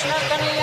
Commissioner Canilla.